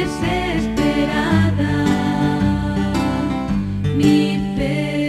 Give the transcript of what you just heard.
desesperada mi fe.